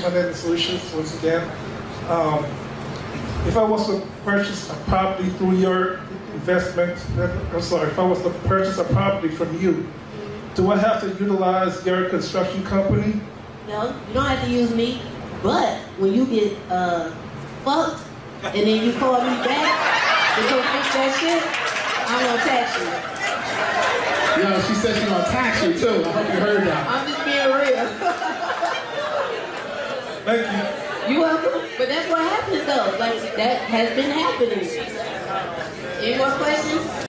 Financial Solutions once again. Um, if I was to purchase a property through your investment, I'm sorry, if I was to purchase a property from you, do I have to utilize your construction company? No, you don't have to use me. But when you get uh, fucked and then you call me back to go fix that shit, I'm gonna tax you. Yo, she said she's gonna tax you too. I hope you heard that. I'm just being real. Thank you. you welcome. But that's what happens though. Like that has been happening. Any more questions?